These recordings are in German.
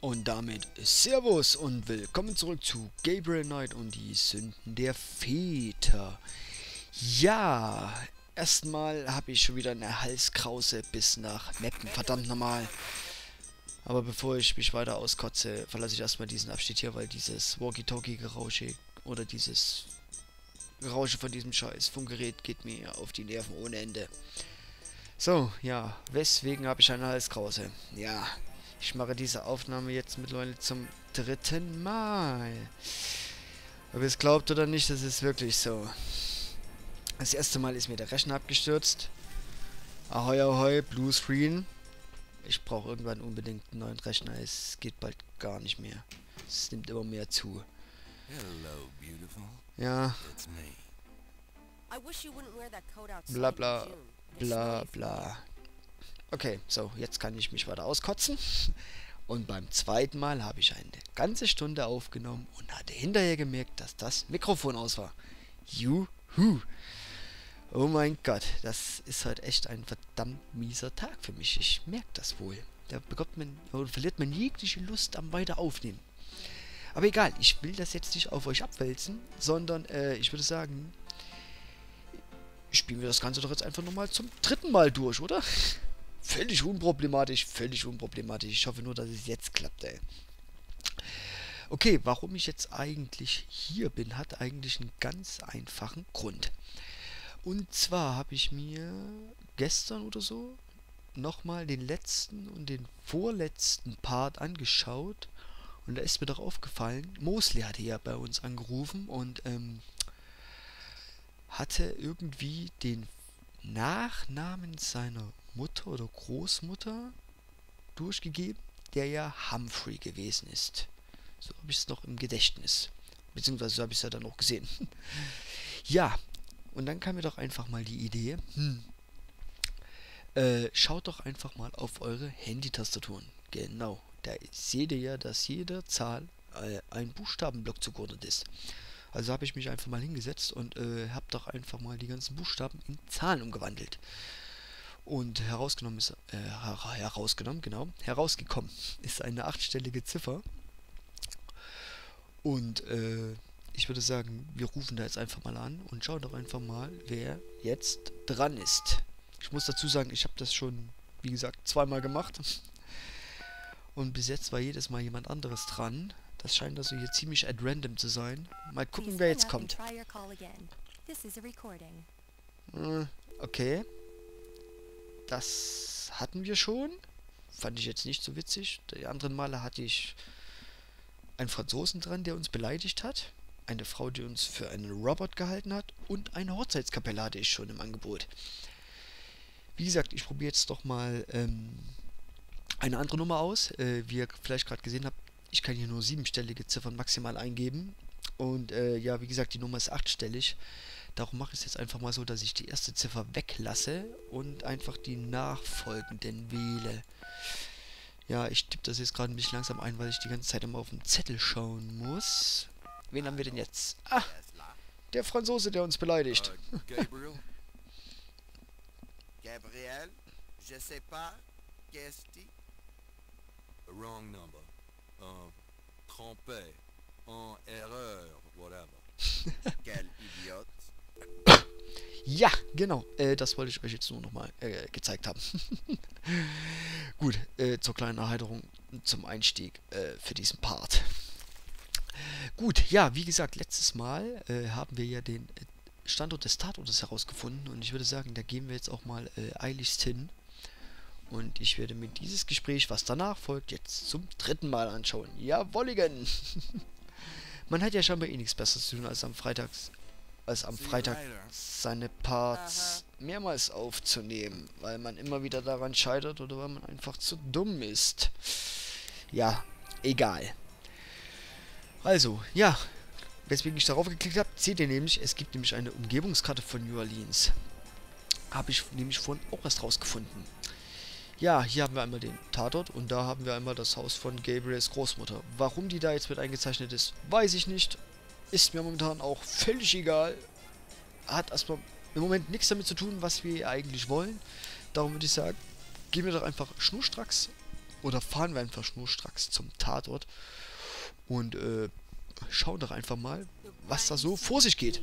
Und damit Servus und willkommen zurück zu Gabriel Knight und die Sünden der Väter. Ja, erstmal habe ich schon wieder eine Halskrause bis nach Meppen, verdammt nochmal. Aber bevor ich mich weiter auskotze, verlasse ich erstmal diesen Abschnitt hier, weil dieses Walkie-Talkie-Gerausche oder dieses Gerausche von diesem scheiß Funkgerät geht mir auf die Nerven ohne Ende. So, ja, weswegen habe ich eine Halskrause? Ja, ich mache diese Aufnahme jetzt mittlerweile zum dritten Mal. Ob ihr es glaubt oder nicht, das ist wirklich so. Das erste Mal ist mir der Rechner abgestürzt. Ahoi, ahoi, Blue Screen. Ich brauche irgendwann unbedingt einen neuen Rechner. Es geht bald gar nicht mehr. Es nimmt immer mehr zu. Hello, beautiful. Ja, It's me. bla bla, bla bla. Okay, so, jetzt kann ich mich weiter auskotzen. Und beim zweiten Mal habe ich eine ganze Stunde aufgenommen und hatte hinterher gemerkt, dass das Mikrofon aus war. Juhu. Oh mein Gott, das ist heute echt ein verdammt mieser Tag für mich. Ich merke das wohl. Da bekommt man, oder verliert man jegliche Lust am weiter aufnehmen. Aber egal, ich will das jetzt nicht auf euch abwälzen, sondern äh, ich würde sagen, spielen wir das Ganze doch jetzt einfach nochmal zum dritten Mal durch, oder? Völlig unproblematisch, völlig unproblematisch. Ich hoffe nur, dass es jetzt klappt, ey. Okay, warum ich jetzt eigentlich hier bin, hat eigentlich einen ganz einfachen Grund. Und zwar habe ich mir gestern oder so nochmal den letzten und den vorletzten Part angeschaut. Und da ist mir doch aufgefallen, Mosley hatte ja bei uns angerufen und ähm, hatte irgendwie den Nachnamen seiner Mutter oder Großmutter durchgegeben, der ja Humphrey gewesen ist. So habe ich es noch im Gedächtnis. Beziehungsweise so habe ich es ja dann auch gesehen. ja, und dann kam mir doch einfach mal die Idee, hm, äh, schaut doch einfach mal auf eure Handy-Tastaturen. Genau, da seht ihr ja, dass jede Zahl äh, ein Buchstabenblock zugeordnet ist. Also habe ich mich einfach mal hingesetzt und äh, habe doch einfach mal die ganzen Buchstaben in Zahlen umgewandelt. Und herausgenommen ist, äh, her herausgenommen, genau, herausgekommen ist eine achtstellige Ziffer. Und äh, ich würde sagen, wir rufen da jetzt einfach mal an und schauen doch einfach mal, wer jetzt dran ist. Ich muss dazu sagen, ich habe das schon, wie gesagt, zweimal gemacht. Und bis jetzt war jedes Mal jemand anderes dran. Das scheint also hier ziemlich at random zu sein. Mal gucken, wer jetzt kommt. Äh, okay. Das hatten wir schon. Fand ich jetzt nicht so witzig. Die anderen Male hatte ich einen Franzosen dran, der uns beleidigt hat. Eine Frau, die uns für einen Robot gehalten hat. Und eine Hochzeitskapelle hatte ich schon im Angebot. Wie gesagt, ich probiere jetzt doch mal ähm, eine andere Nummer aus. Äh, wie ihr vielleicht gerade gesehen habt, ich kann hier nur siebenstellige Ziffern maximal eingeben. Und äh, ja, wie gesagt, die Nummer ist achtstellig. Darum mache ich es jetzt einfach mal so, dass ich die erste Ziffer weglasse und einfach die nachfolgenden wähle. Ja, ich tippe das jetzt gerade ein bisschen langsam ein, weil ich die ganze Zeit immer auf den Zettel schauen muss. Wen haben wir denn jetzt? Ah, der Franzose, der uns beleidigt. Uh, Gabriel? Gabriel? Je sais pas. A wrong number. Uh, trompé. En erreur. Whatever. Quel idiot. Ja, genau. Äh, das wollte ich euch jetzt nur nochmal äh, gezeigt haben. Gut, äh, zur kleinen Erheiterung zum Einstieg äh, für diesen Part. Gut, ja, wie gesagt, letztes Mal äh, haben wir ja den äh, Standort des Tatortes herausgefunden und ich würde sagen, da gehen wir jetzt auch mal eiligst hin. Und ich werde mir dieses Gespräch, was danach folgt, jetzt zum dritten Mal anschauen. Jawolligen! Man hat ja scheinbar eh nichts Besseres zu tun, als am Freitags als am Freitag seine Parts mehrmals aufzunehmen, weil man immer wieder daran scheitert oder weil man einfach zu dumm ist. Ja, egal. Also, ja, weswegen ich darauf geklickt habe, seht ihr nämlich, es gibt nämlich eine Umgebungskarte von New Orleans. Habe ich nämlich vorhin auch erst rausgefunden. Ja, hier haben wir einmal den Tatort und da haben wir einmal das Haus von Gabriels Großmutter. Warum die da jetzt mit eingezeichnet ist, weiß ich nicht. Ist mir momentan auch völlig egal. Hat erstmal im Moment nichts damit zu tun, was wir eigentlich wollen. Darum würde ich sagen, gehen wir doch einfach schnurstracks oder fahren wir einfach schnurstracks zum Tatort und äh, schauen doch einfach mal, was da so vor sich geht.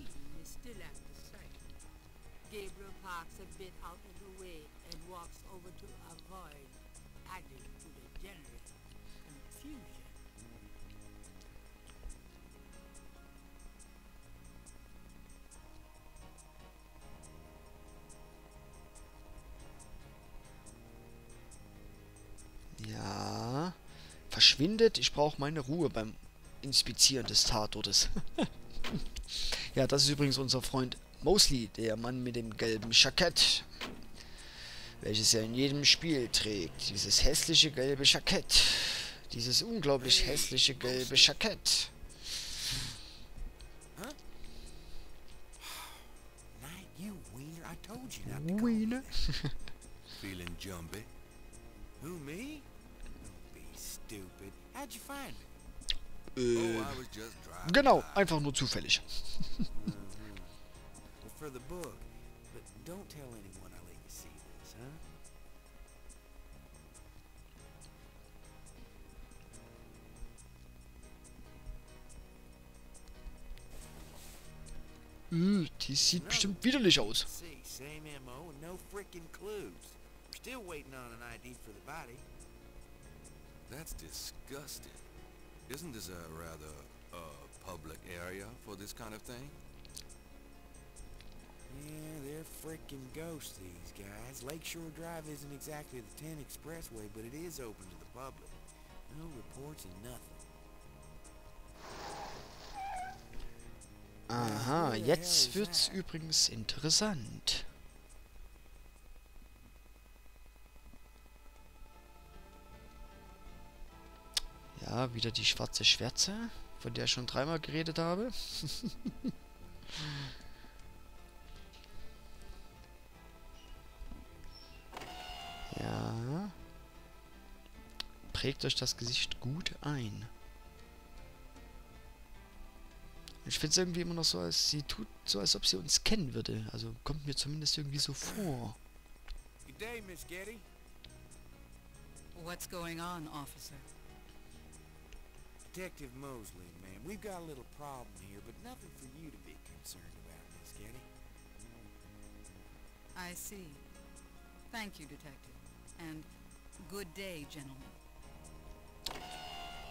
Verschwindet. Ich brauche meine Ruhe beim Inspizieren des Tatortes. ja, das ist übrigens unser Freund Mosley, der Mann mit dem gelben Jackett. Welches er in jedem Spiel trägt. Dieses hässliche gelbe Jackett. Dieses unglaublich hässliche gelbe Jackett. Wiener. Feeling jumpy? Who, me? Äh, Oh, I was just driving genau, einfach nur zufällig. This, huh? Äh, die sieht bestimmt widerlich aus. Same MO and no freaking clues. We're still waiting on an ID for the body. That's disgusting. Isn't this a rather, uh, public area for this kind of thing? Yeah, they're freaking ghosts, these guys. Lakeshore Drive isn't exactly the 10 expressway, but it is open to the public. No reports and nothing. Aha, jetzt wird's übrigens interessant. Wieder die schwarze Schwärze, von der ich schon dreimal geredet habe. ja. Prägt euch das Gesicht gut ein. Ich finde es irgendwie immer noch so, als sie tut so, als ob sie uns kennen würde. Also kommt mir zumindest irgendwie so vor. Good day, Miss Getty. What's going on, officer? Detective Mosley, ma'am. We've got a little problem here, but nothing for you to be concerned about, Miss Getty. I see. Thank you, Detective. And good day, gentlemen.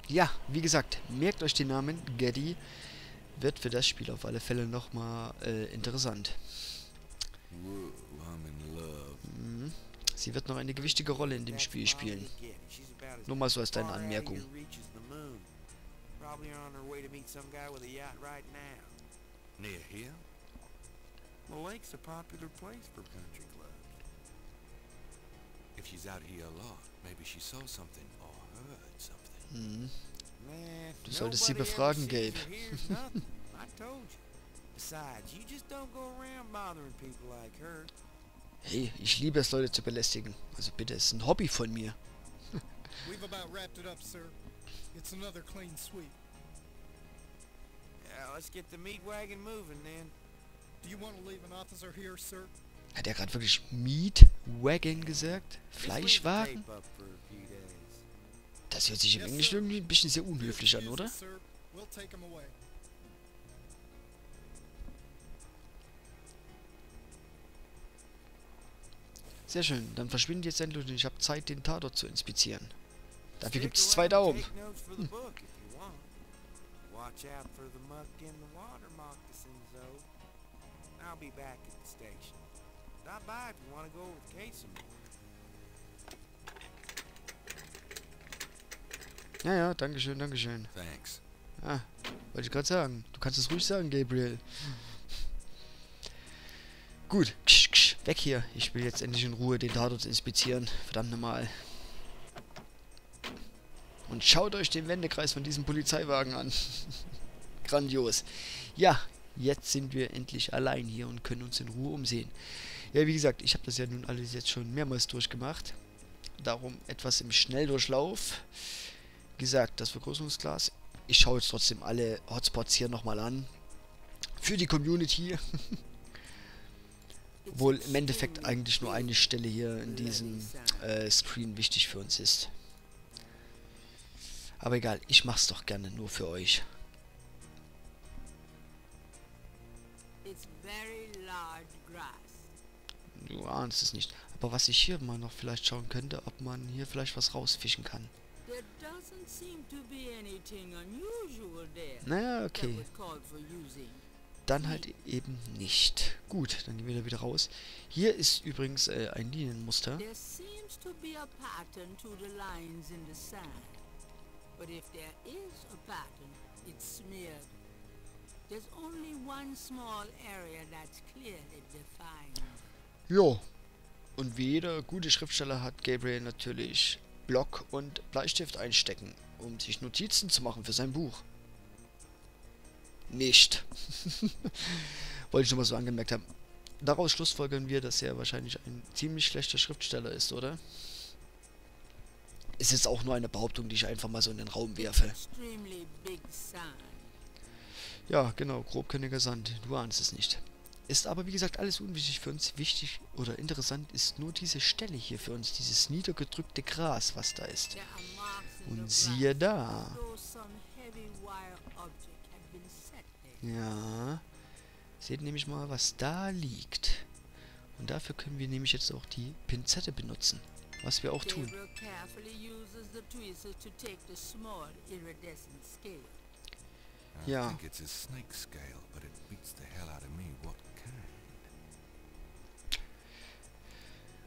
Ja, wie gesagt, merkt euch den Namen Geddy. Wird für das Spiel auf alle Fälle nochmal äh, interessant. Mhm. Sie wird noch eine gewichtige Rolle in dem Spiel spielen. Getty. Nur mal so als deine Anmerkung. Probably on her way to meet some guy with a yacht right now. Near here? The lake's a popular place for country clubs. If she's out here a lot, maybe she saw something or heard something. Mhm. Man, Du solltest sie befragen, Gabe. or hears nothing. I told you. Besides, you just don't go around bothering people like her. Hey, ich liebe es, Leute zu belästigen. Also bitte, es ist ein Hobby von mir. We've about wrapped it up, sir. It's another clean sweep. Let's get the meat wagon moving then. Do you want to leave an officer here, sir? Hat er gerade wirklich Meat Wagon gesagt? Fleischwagen? Das hört sich im Englischen irgendwie ein bisschen sehr unhöflich an, oder? us, sir. We'll take him away. Sehr schön, dann verschwindet jetzt endlich und ich habe Zeit, den Tatort zu inspizieren. Dafür gibt es zwei Daumen. take Watch out for the muck in the water moccasins, though. I'll be back at the station. Stop by if you want to go with Kate some more. Ja, ja, dankeschön, dankeschön. Thanks. Ah, wollte ich gerade sagen. Du kannst es ruhig sagen, Gabriel. Gut, ksch, ksch, weg hier. Ich will jetzt endlich in Ruhe den Tatort inspizieren. Verdammt nochmal. Und schaut euch den Wendekreis von diesem Polizeiwagen an. Grandios. Ja, jetzt sind wir endlich allein hier und können uns in Ruhe umsehen. Ja, wie gesagt, ich habe das ja nun alles jetzt schon mehrmals durchgemacht. Darum etwas im Schnelldurchlauf. Wie gesagt, das Vergrößerungsglas. Ich schaue jetzt trotzdem alle Hotspots hier nochmal an. Für die Community. Obwohl im Endeffekt eigentlich nur eine Stelle hier in diesem äh, Screen wichtig für uns ist. Aber egal, ich mach's doch gerne nur für euch. Du ahnst es nicht. Aber was ich hier mal noch vielleicht schauen könnte, ob man hier vielleicht was rausfischen kann. Naja, okay. Dann halt eben nicht. Gut, dann gehen wir da wieder raus. Hier ist übrigens äh, ein Linienmuster. But if there is a pattern, it's smeared. There's only one small area that's clearly defined. Jo. Und wie jeder gute Schriftsteller hat Gabriel natürlich Block und Bleistift einstecken, um sich Notizen zu machen für sein Buch. Nicht. Wollte ich nur mal so angemerkt haben. Daraus schlussfolgern wir, dass er wahrscheinlich ein ziemlich schlechter Schriftsteller ist, oder? Ist jetzt auch nur eine Behauptung, die ich einfach mal so in den Raum werfe. Ja, genau, grobkörniger Sand. Du ahnst es nicht. Ist aber, wie gesagt, alles unwichtig für uns. Wichtig oder interessant ist nur diese Stelle hier für uns, dieses niedergedrückte Gras, was da ist. Und siehe da. Ja. Seht nämlich mal, was da liegt. Und dafür können wir nämlich jetzt auch die Pinzette benutzen. Was wir auch tun. Ja.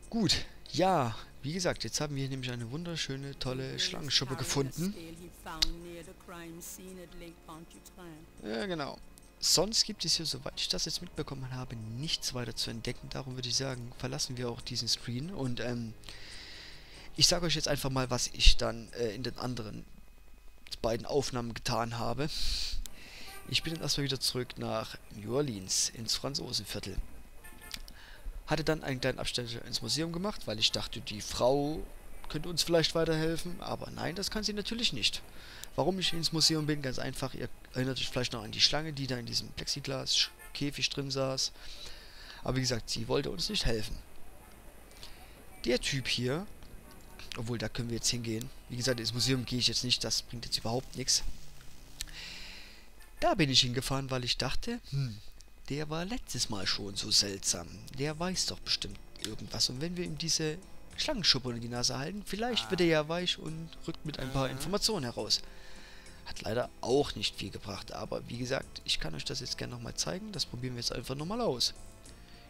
Gut. Ja, wie gesagt, jetzt haben wir nämlich eine wunderschöne, tolle Schlangenschuppe gefunden. Ja, genau. Sonst gibt es hier, soweit ich das jetzt mitbekommen habe, nichts weiter zu entdecken. Darum würde ich sagen, verlassen wir auch diesen Screen. Und ähm, ich sage euch jetzt einfach mal, was ich dann äh, in den anderen beiden Aufnahmen getan habe. Ich bin dann erstmal wieder zurück nach New Orleans, ins Franzosenviertel. Hatte dann einen kleinen Abstecher ins Museum gemacht, weil ich dachte, die Frau könnte uns vielleicht weiterhelfen. Aber nein, das kann sie natürlich nicht. Warum ich ins Museum bin, ganz einfach. Ihr erinnert euch vielleicht noch an die Schlange, die da in diesem Plexiglas-Käfig drin saß. Aber wie gesagt, sie wollte uns nicht helfen. Der Typ hier, obwohl da können wir jetzt hingehen. Wie gesagt, ins Museum gehe ich jetzt nicht, das bringt jetzt überhaupt nichts. Da bin ich hingefahren, weil ich dachte, hm, der war letztes Mal schon so seltsam. Der weiß doch bestimmt irgendwas. Und wenn wir ihm diese Schlangenschuppe in die Nase halten, vielleicht wird er ja weich und rückt mit ein paar Informationen heraus. Hat leider auch nicht viel gebracht, aber wie gesagt, ich kann euch das jetzt gerne nochmal zeigen. Das probieren wir jetzt einfach nochmal aus.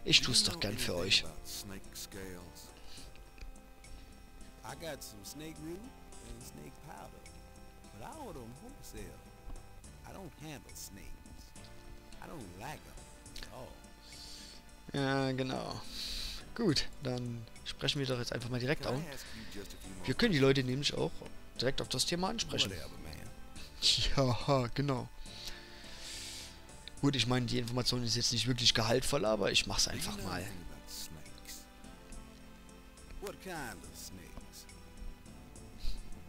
Ich tue es doch gern für euch. Snake? I got some snake root and snake powder, but I order 'em wholesale. I don't handle snakes. I don't like 'em at all. Ja, genau. Gut, dann sprechen wir doch jetzt einfach mal direkt an. Wir können die Leute nämlich auch direkt auf das Thema ansprechen. Ja, genau. Gut, ich meine, die Information ist jetzt nicht wirklich gehaltvoll, aber ich mach's einfach mal. What kind of snakes?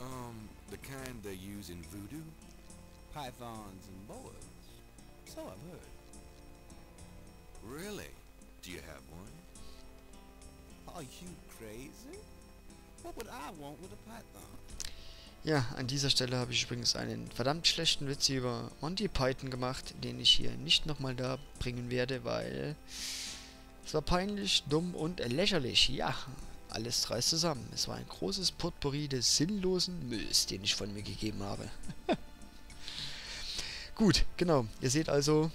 Um, the kind they use in voodoo? Pythons and boas. So I've heard. Really? Do you have one? Are you crazy? What would I want with a python? Ja, an dieser Stelle habe ich übrigens einen verdammt schlechten Witz über Monty Python gemacht, den ich hier nicht nochmal da bringen werde, weil es war peinlich, dumm und lächerlich. Ja, alles drei zusammen. Es war ein großes Potpourri des sinnlosen Mülls, den ich von mir gegeben habe. Gut, genau. Ihr seht also,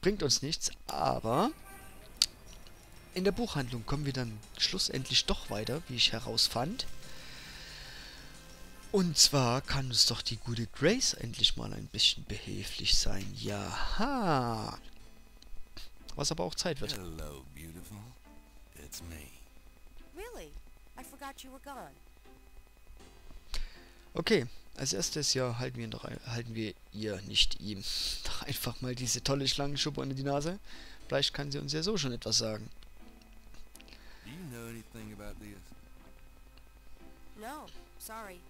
bringt uns nichts, aber in der Buchhandlung kommen wir dann schlussendlich doch weiter, wie ich herausfand. Und zwar kann uns doch die gute Grace endlich mal ein bisschen behilflich sein. Jaha. Was aber auch Zeit wird. Hello, beautiful. It's me. Okay, als erstes ja halten wir doch ein- halten wir ihr nicht ihm doch einfach mal diese tolle Schlangenschuppe unter die Nase. Vielleicht kann sie uns ja so schon etwas sagen. Do you know anything about this? No, sorry.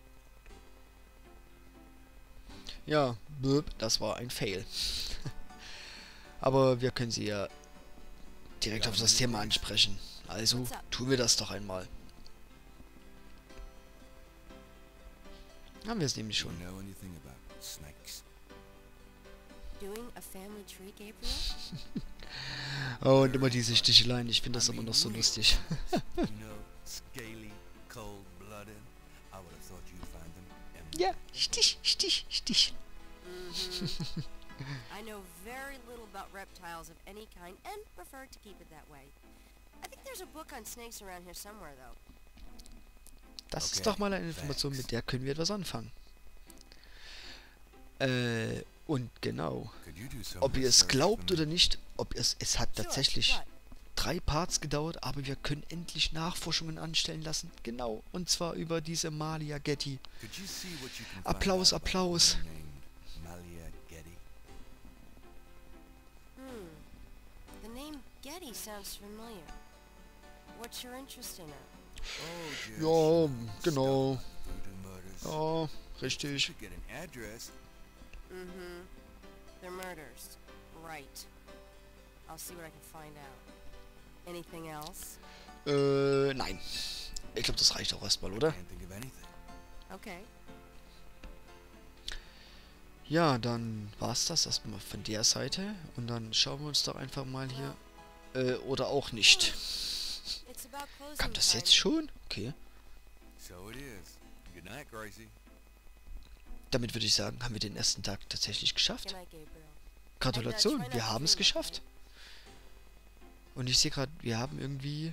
Ja, blöb, das war ein Fail. Aber wir können sie ja direkt auf das Thema ansprechen. Also tun wir das doch einmal. Haben wir es nämlich schon. Oh, und immer diese Sticheleien. Ich finde das immer noch so lustig. Ja, Stich, Stich, Stich. Mm-hmm. I know very little about reptiles of any kind and prefer to keep it that way. I think there's a book on snakes around here somewhere, though. Das ist Okay, doch mal eine Information, thanks. mit der können wir etwas anfangen. Äh, und genau. Ob ihr es glaubt oder nicht, ob es, es hat tatsächlich drei Parts gedauert, aber wir können endlich Nachforschungen anstellen lassen. Genau, und zwar über diese Malia Getty. Applaus, Applaus. Hmm. The name Getty sounds familiar. Ja, genau. Ja, You richtig. should get an address. Mm-hmm. They're murders. Right. I'll see what I can find out. Anything else? Äh, nein. Ich glaube, das reicht auch erstmal, oder? Okay. Ja, dann war's das erstmal von der Seite. Und dann schauen wir uns doch einfach mal hier. Äh, oder auch nicht. Kam das jetzt schon? Okay. Damit würde ich sagen, haben wir den ersten Tag tatsächlich geschafft. Gratulation, wir haben es geschafft. Und ich sehe gerade, wir haben irgendwie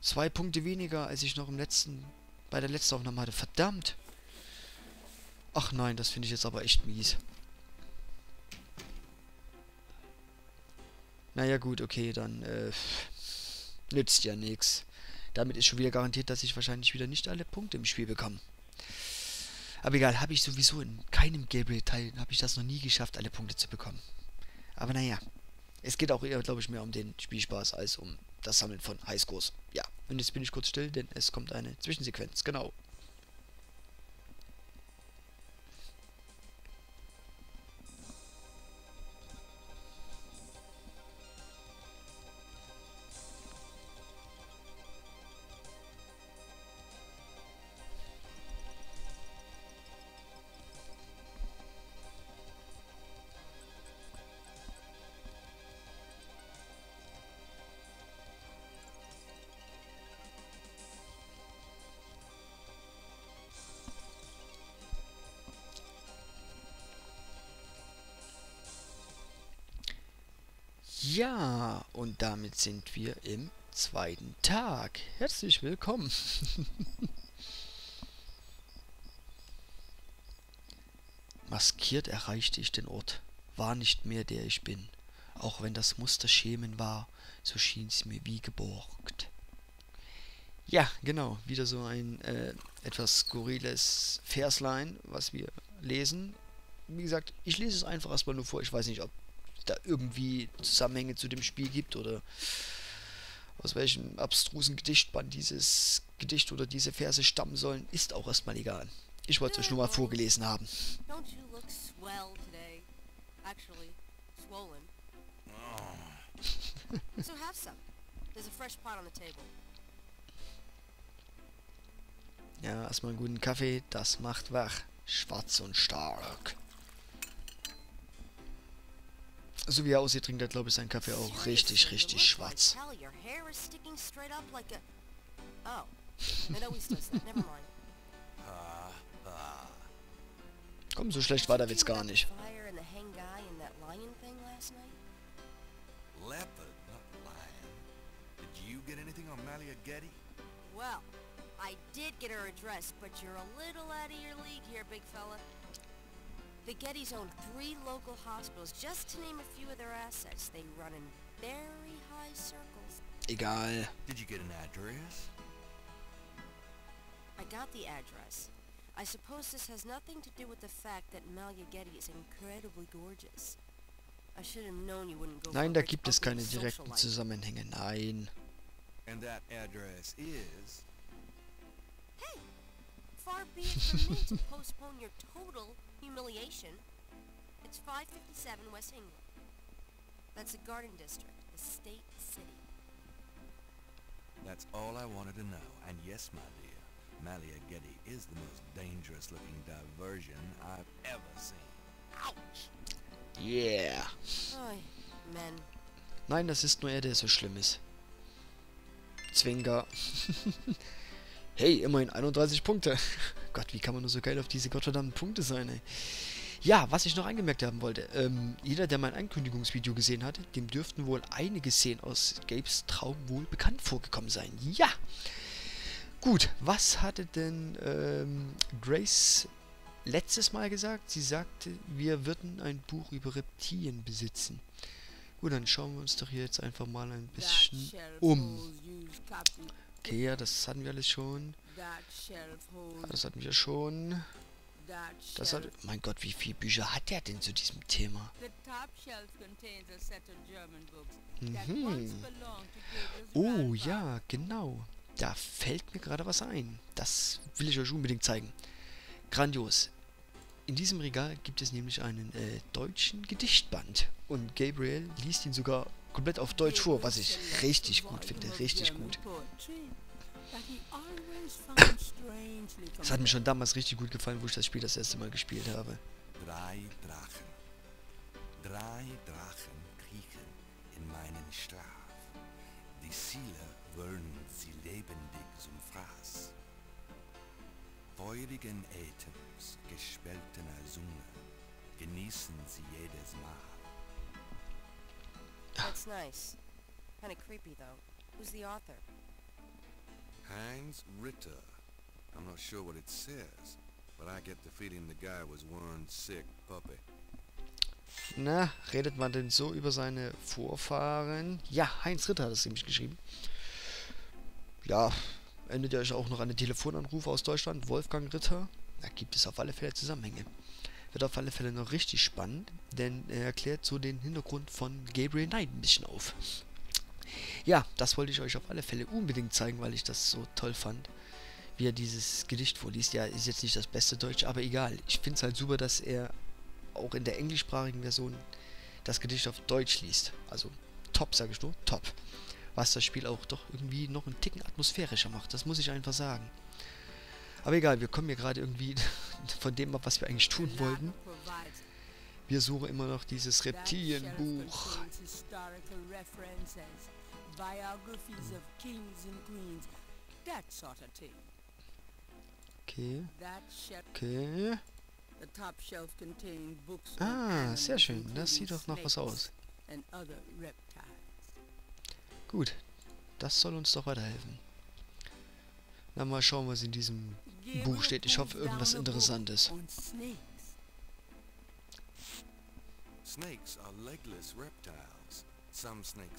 zwei Punkte weniger, als ich noch im letzten, bei der letzten Aufnahme hatte. Verdammt! Ach nein, das finde ich jetzt aber echt mies. Naja gut, okay, dann äh, nützt ja nichts. Damit ist schon wieder garantiert, dass ich wahrscheinlich wieder nicht alle Punkte im Spiel bekomme. Aber egal, habe ich sowieso in keinem Gabriel-Teil, habe ich das noch nie geschafft, alle Punkte zu bekommen. Aber naja, es geht auch eher, glaube ich, mehr um den Spielspaß als um das Sammeln von Highscores. Ja, und jetzt bin ich kurz still, denn es kommt eine Zwischensequenz, genau. Ja, und damit sind wir im zweiten Tag. Herzlich willkommen. Maskiert erreichte ich den Ort, war nicht mehr der ich bin. Auch wenn das Muster Schemen war, so schien's mir wie geborgt. Ja, genau, wieder so ein äh, etwas skurriles Verslein, was wir lesen. Wie gesagt, ich lese es einfach erstmal nur vor. Ich weiß nicht, ob da irgendwie Zusammenhänge zu dem Spiel gibt oder aus welchem abstrusen Gedichtband dieses Gedicht oder diese Verse stammen sollen, ist auch erstmal egal. Ich wollte es euch nur mal vorgelesen haben. Don't you look swell today? Actually, swollen. so have some. There's a fresh pot on the table. Ja, erstmal einen guten Kaffee, das macht wach. Schwarz und stark. So wie er aussieht, trinkt er, glaube ich, seinen Kaffee auch richtig, richtig schwarz. Oh. Komm, so schlecht war der Witz gar nicht. Leopard, not lion. Did you get anything on Malia Getty? Well, I did get her address, but you're a little out of your league here, big fella. The Gettys own three local hospitals, just to name a few of their assets. They run in very high circles. Egal. Did you get an address? I got the address. I suppose this has nothing to do with the fact that Malia Getty is incredibly gorgeous. I should have known you wouldn't go Nein, for da a rich, gibt es keine direkten. Zusammenhänge. Nein. And that address is... Hey, far be it from me to postpone your total humiliation. It's 557 West England. That's the Garden District, the state city. That's all I wanted to know. And yes, my dear, Malia Getty is the most dangerous looking diversion I've ever seen. Ouch! Yeah. Oy, men. Nein, das ist nur er, der so schlimm ist. Zwinker. hey, immerhin 31 Punkte. Gott, wie kann man nur so geil auf diese gottverdammten Punkte sein, ey. Ja, was ich noch angemerkt haben wollte. Ähm, jeder, der mein Ankündigungsvideo gesehen hat, dem dürften wohl einige Szenen aus Gabes Traum wohl bekannt vorgekommen sein. Ja! Gut, was hatte denn ähm, Grace letztes Mal gesagt? Sie sagte, wir würden ein Buch über Reptilien besitzen. Gut, dann schauen wir uns doch hier jetzt einfach mal ein bisschen um. Okay, ja, das hatten wir alles schon. Das hatten wir schon. Das hat... Mein Gott, wie viele Bücher hat der denn zu diesem Thema? Mhm. Oh, ja, genau. Da fällt mir gerade was ein. Das will ich euch unbedingt zeigen. Grandios. In diesem Regal gibt es nämlich einen äh, deutschen Gedichtband. Und Gabriel liest ihn sogar komplett auf Deutsch vor, was ich richtig gut finde. Richtig gut. Das hat mir schon damals richtig gut gefallen, wo ich das Spiel das erste Mal gespielt habe. Drei Drachen. Drei Drachen kriechen in meinen Schlaf. Die Ziele wollen sie lebendig zum Fraß. Feurigen Atems, gespaltener Zunge, genießen sie jedes Mal. That's nice. Kinda creepy, though. Who's the author? Heinz Ritter. I'm not sure what it says, but I get the feeling the guy was one sick puppy. Na, redet man denn so über seine Vorfahren? Ja, Heinz Ritter hat es nämlich geschrieben. Ja, erinnert ihr euch auch noch an den Telefonanruf aus Deutschland? Wolfgang Ritter? Da gibt es auf alle Fälle Zusammenhänge. Wird auf alle Fälle noch richtig spannend, denn er erklärt so den Hintergrund von Gabriel Knight ein bisschen auf. Ja, das wollte ich euch auf alle Fälle unbedingt zeigen, weil ich das so toll fand, wie er dieses Gedicht vorliest. Ja, ist jetzt nicht das beste Deutsch, aber egal. Ich finde es halt super, dass er auch in der englischsprachigen Version das Gedicht auf Deutsch liest. Also top, sage ich nur, top. Was das Spiel auch doch irgendwie noch einen Ticken atmosphärischer macht, das muss ich einfach sagen. Aber egal, wir kommen hier gerade irgendwie von dem ab, was wir eigentlich tun wollten. Wir suchen immer noch dieses Reptilienbuch. Okay, okay. Ah, sehr schön. Das sieht doch nach was aus. Gut, das soll uns doch weiterhelfen. Na, mal schauen, was in diesem Buch steht. Ich hoffe, irgendwas Interessantes.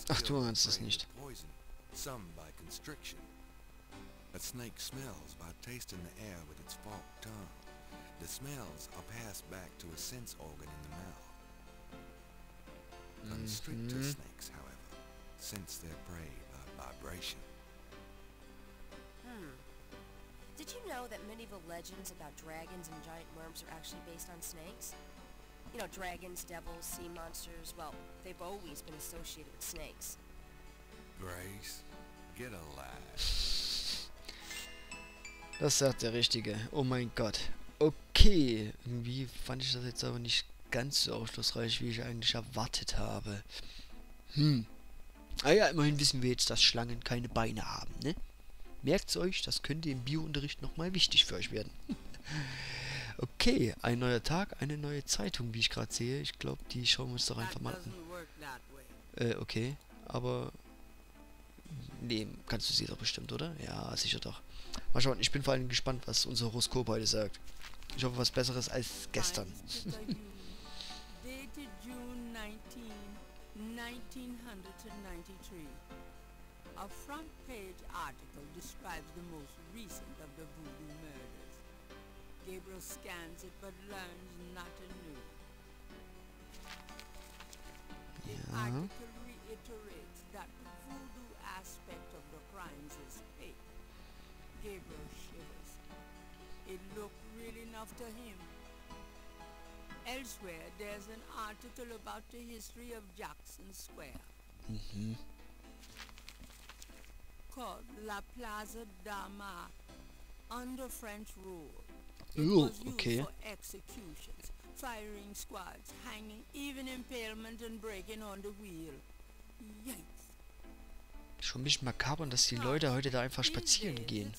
Ach, du meinst prey nicht. some by constriction. A snake smells by tasting the air with its forked tongue. The smells are passed back to a sense organ in the mouth. Constrictor Mhm. snakes, however, sense their prey by vibration. Hmm. Did you know that medieval legends about dragons and giant worms are actually based on snakes? You know, dragons, devils, sea monsters, well, they've always been associated with snakes. Grace, get alive. Das sagt der Richtige. Oh mein Gott. Okay. Irgendwie fand ich das jetzt aber nicht ganz so aufschlussreich, wie ich eigentlich erwartet habe. Hm. Ah ja, immerhin wissen wir jetzt, dass Schlangen keine Beine haben, ne? Merkt's euch, das könnte im Biounterricht nochmal wichtig für euch werden. okay, ein neuer Tag, eine neue Zeitung, wie ich gerade sehe. Ich glaube, die schauen wir uns doch einfach mal an. Äh, okay. Aber. Nee, kannst du sie doch bestimmt, oder? Ja, sicher doch. Mal schauen, ich bin vor allem gespannt, was unser Horoskop heute sagt. Ich hoffe, was Besseres als gestern. Heinz Peter Hughes, dated June 19, 1993. A front page article describes the most recent of the voodoo murders. Gabriel scans it but learns nothing new. The article reiterates that the voodoo aspect of the crimes is fake. Gabriel shivers. It looked real enough to him. Elsewhere, there's an article about the history of Jackson Square Mhm. Called La Plaza da Mar. under French rule. It Oh, was used okay. for executions, firing squads, hanging, even impalement and breaking on the wheel. Yikes. Schon ein bisschen makaber, dass die Leute heute da einfach spazieren gehen.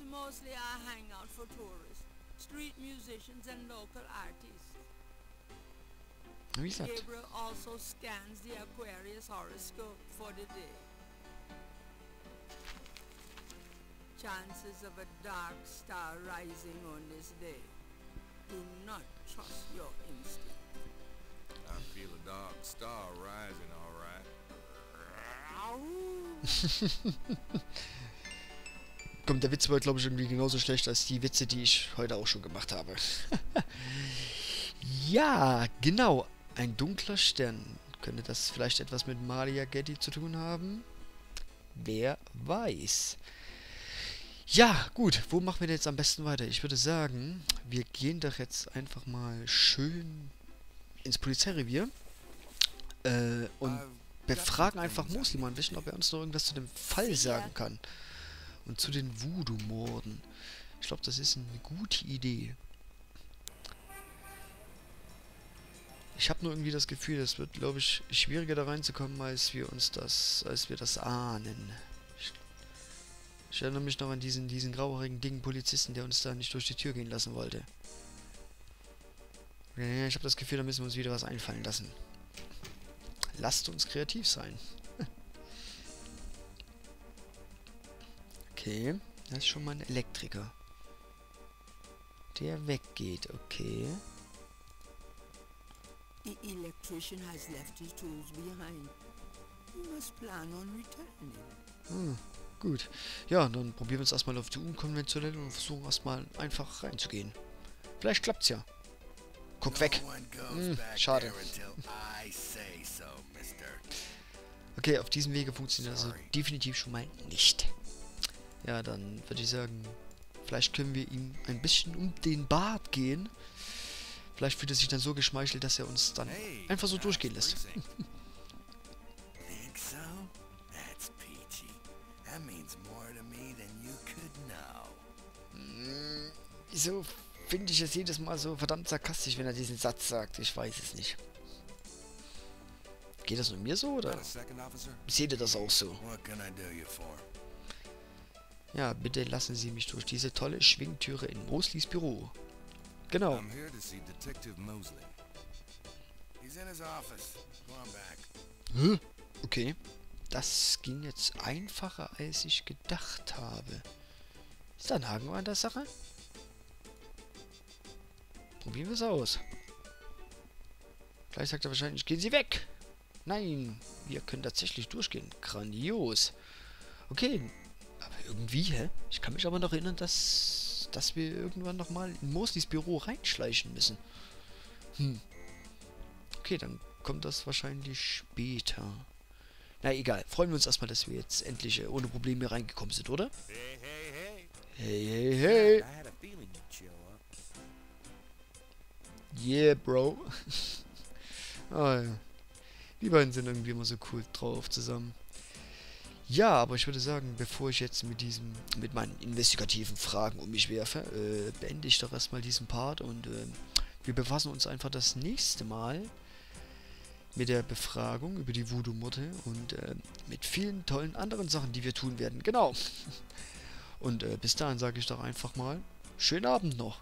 Wie gesagt, Gabriel also scans the Aquarius horoscope for the day. Chances of a dark star rising on this day. Do not trust your instinct. I feel a dark star rising, all right. kommt der Witz wohl, glaube ich, irgendwie genauso schlecht als die Witze, die ich heute auch schon gemacht habe. ja, genau. Ein dunkler Stern. Könnte das vielleicht etwas mit Maria Getty zu tun haben? Wer weiß. Ja, gut. Wo machen wir denn jetzt am besten weiter? Ich würde sagen, wir gehen doch jetzt einfach mal schön ins Polizeirevier. Äh, und befragen einfach Muslim ein bisschen, ob er uns noch irgendwas zu dem Fall sagen kann. Und zu den Voodoo-Morden. Ich glaube, das ist eine gute Idee. Ich habe nur irgendwie das Gefühl, es wird, glaube ich, schwieriger da reinzukommen, als wir uns das, als wir das ahnen. Ich, erinnere mich noch an diesen, diesen grauhaarigen, dicken Polizisten, der uns da nicht durch die Tür gehen lassen wollte. Ich habe das Gefühl, da müssen wir uns wieder was einfallen lassen. Lasst uns kreativ sein. Okay, das ist schon mal ein Elektriker. Der weggeht, okay. The electrician has left his tools behind. You must plan on returning. Hm, gut. Ja, dann probieren wir es erstmal auf die unkonventionelle und versuchen erstmal einfach reinzugehen. Vielleicht klappt's ja. Guck weg. Hm, schade. Okay, auf diesem Wege funktioniert also definitiv schon mal nicht. Ja, dann würde ich sagen, vielleicht können wir ihm ein bisschen um den Bart gehen. Vielleicht fühlt er sich dann so geschmeichelt, dass er uns dann einfach so durchgehen lässt. Wieso finde ich es jedes Mal so verdammt sarkastisch, wenn er diesen Satz sagt? Ich weiß es nicht. Geht das nur mir so oder seht ihr das auch so? Ja, bitte lassen Sie mich durch diese tolle Schwingtüre in Mosleys Büro. Genau. Hä? Okay. Das ging jetzt einfacher, als ich gedacht habe. Ist da ein Haken an der Sache? Probieren wir es aus. Gleich sagt er wahrscheinlich, gehen Sie weg. Nein, wir können tatsächlich durchgehen. Grandios. Okay, aber irgendwie, hä? Ich kann mich aber noch erinnern, dass, dass wir irgendwann nochmal in Mosleys Büro reinschleichen müssen. Hm. Okay, dann kommt das wahrscheinlich später. Na egal, freuen wir uns erstmal, dass wir jetzt endlich äh, ohne Probleme reingekommen sind, oder? Hey, hey, hey. Hey, hey, hey. Yeah, Bro. ah, ja. Die beiden sind irgendwie immer so cool drauf zusammen. Ja, aber ich würde sagen, bevor ich jetzt mit diesem, mit meinen investigativen Fragen um mich werfe, äh, beende ich doch erstmal diesen Part und äh, wir befassen uns einfach das nächste Mal mit der Befragung über die Voodoo-Mutter und äh, mit vielen tollen anderen Sachen, die wir tun werden. Genau. Und äh, bis dahin sage ich doch einfach mal, schönen Abend noch.